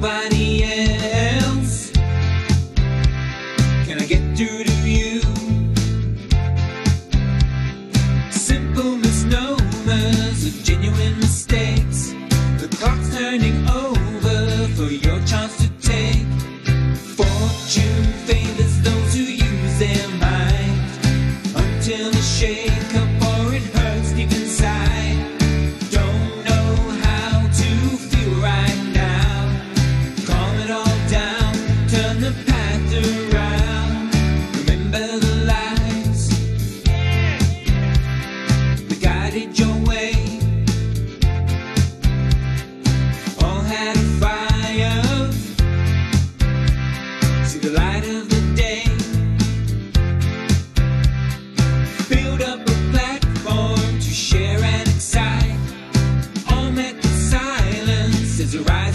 nobody else. Can I get through to you? Simple misnomers of genuine mistakes. The clock's turning over for your chance to take. Fortune favors those who use their mind until the shake up or it hurts deep inside.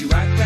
you right back.